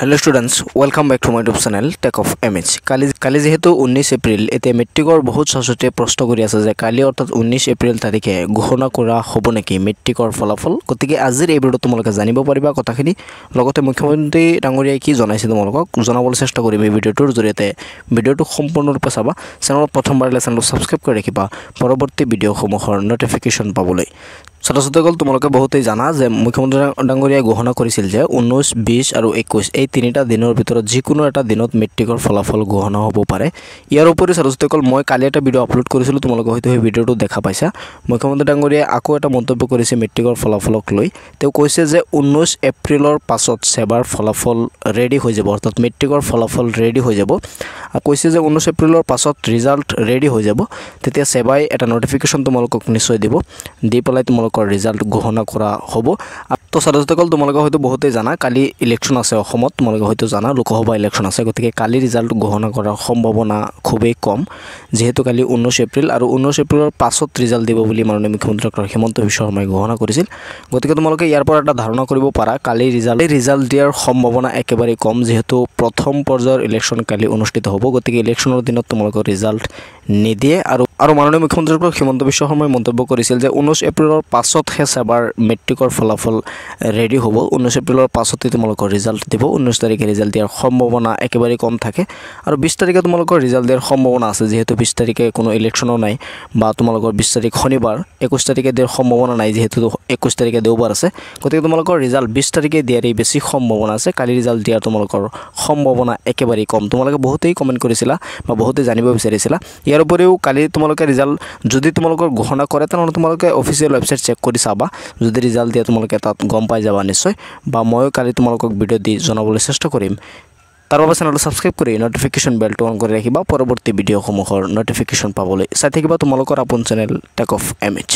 Hello' students welcome back to my YouTube channel tech of M H কালি কালি যিহেতু ঊনৈছ এপ্ৰিল এতিয়া মেট্ৰিকৰ বহুত ছাত্ৰ প্ৰশ্ন কৰি আছে যে কালি অৰ্থাৎ ঊনৈছ এপ্ৰিল তাৰিখে ঘোষণা কৰা হ'ব নেকি মেট্ৰিকৰ ফলাফল? গতিকে আজিৰ এই ভিডিঅ'ত তোমালোকে জানিব পাৰিবা কথাখিনি। লগতে মুখ্যমন্ত্ৰী ডাঙৰীয়াই কি জনাইছে তোমালোকক জনাবলৈ চেষ্টা কৰিম এই ভিডিঅ'টোৰ জৰিয়তে। ভিডিঅ'টো সম্পূৰ্ণৰূপে চাবা চেনেলত প্ৰথমবাৰ চেনেলটো ছাবস্ক্ৰাইব কৰি ৰাখিবা পৰৱৰ্তী ভিডিঅ'সমূহৰ ন'টিফিকেশ্যন পাবলৈ। ছাত্ৰ ছাত্ৰীসকল তোমালোকে বহুতেই জানা যে মুখ্যমন্ত্ৰী ডাঙৰীয়াই ঘোষণা কৰিছিল যে ঊনৈছ বিছ আৰু একৈছ এই তিনিটা দিনৰ ভিতৰত যিকোনো এটা দিনত মেট্ৰিকৰ ফলাফল ঘোষণা হ'ব পাৰে। ইয়াৰ উপৰি ছাত্ৰ মই কালি এটা ভিডিঅ' আপলোড কৰিছিলোঁ তোমালোকে হয়তো সেই ভিডিঅ'টো দেখা পাইছা। মুখ্যমন্ত্ৰী ডাঙৰীয়াই আকৌ এটা মন্তব্য কৰিছে মেট্ৰিকৰ ফলাফলক লৈ। তেওঁ কৈছে যে ঊনৈছ এপ্ৰিলৰ পাছত ছেবাৰ ফলাফল ৰেডি হৈ যাব অৰ্থাৎ মেট্ৰিকৰ ফলাফল ৰেডি হৈ যাব। কৈছে যে ঊনৈছ এপ্ৰিলৰ পাছত ৰিজাল্ট ৰেডি হৈ যাব। তেতিয়া ছেবাই এটা ন'টিফিকেশ্যন তোমালোকক নিশ্চয় দিব। দি পেলাই তোমালোকৰ ৰিজাল্ট ঘোষণা কৰা হ'ব। তো ছাত্ৰ ছাত্ৰীসকল তোমালোকে হয়তো বহুতেই জানা কালি ইলেকশ্যন আছে অসমত তোমালোকে হয়তো জানা লোকসভা ইলেকশ্যন আছে। গতিকে কালি ৰিজাল্ট ঘোষণা কৰাৰ সম্ভাৱনা খুবেই কম। যিহেতু কালি ঊনৈছ এপ্ৰিল আৰু ঊনৈছ এপ্ৰিলৰ পাছত ৰিজাল্ট দিব বুলি মাননীয় মুখ্যমন্ত্ৰী ডক্টৰ হিমন্ত বিশ্ব শৰ্মাই ঘোষণা কৰিছিল। গতিকে তোমালোকে ইয়াৰ পৰা এটা ধাৰণা কৰিব পাৰা কালি ৰিজাল্ট ৰিজাল্ট দিয়াৰ সম্ভাৱনা একেবাৰেই কম যিহেতু প্ৰথম পৰ্যায়ৰ ইলেকশ্যন কালি অনুষ্ঠিত হ'ব। গতিকে ইলেকশ্যনৰ দিনত তোমালোকৰ ৰিজাল্ট নিদিয়ে আৰু আৰু মাননীয় মুখ্যমন্ত্ৰী ডক্টৰ হিমন্ত বিশ্ব শৰ্মাই মন্তব্য কৰিছিল যে ঊনৈছ এপ্ৰিলৰ পাছতহে এবাৰ মেট্ৰিকৰ ফলাফল ৰেডি হ'ব। ঊনৈছ এপ্ৰিলৰ পাছতে তোমালোকৰ ৰিজাল্ট দিব। ঊনৈছ তাৰিখে ৰিজাল্ট দিয়াৰ সম্ভাৱনা একেবাৰে কম থাকে। আৰু বিছ তাৰিখে তোমালোকৰ ৰিজাল্ট দিয়াৰ সম্ভাৱনা আছে। যিহেতু বিছ তাৰিখে কোনো ইলেকশ্যনো নাই বা তোমালোকৰ বিছ তাৰিখ শনিবাৰ একৈছ তাৰিখে দিয়াৰ সম্ভাৱনা নাই। যিহেতু একৈছ তাৰিখে দেওবাৰ আছে। গতিকে তোমালোকৰ ৰিজাল্ট বিছ তাৰিখে দিয়াৰেই বেছি সম্ভাৱনা আছে। কালি ৰিজাল্ট দিয়াৰ তোমালোকৰ সম্ভাৱনা একেবাৰেই কম। তোমালোকে বহুতেই কমেণ্ট কৰিছিলা বা বহুতেই জানিব বিচাৰিছিলা। ইয়াৰ উপৰিও কালি তোমালোকে ৰিজাল্ট যদি তোমালোকৰ ঘোষণা কৰে তেনেহ'লে তোমালোকে অফিচিয়েল ৱেবছাইট চেক কৰি চাবা। যদি ৰিজাল্ট দিয়ে তোমালোকে তাত গম পাই যাবা নিশ্চয়, বা ময়ো কালি তোমালোকক ভিডিঅ' দি জনাবলৈ চেষ্টা কৰিম। তাৰ বাবে চেনেলটো ছাবস্ক্ৰাইব কৰি ন'টিফিকেশ্যন বেলটো অন কৰি ৰাখিবা, পৰৱৰ্তী ভিডিঅ'সমূহৰ ন'টিফিকেশ্যন পাবলৈ চাই থাকিবা তোমালোকৰ আপোন channel tech of M H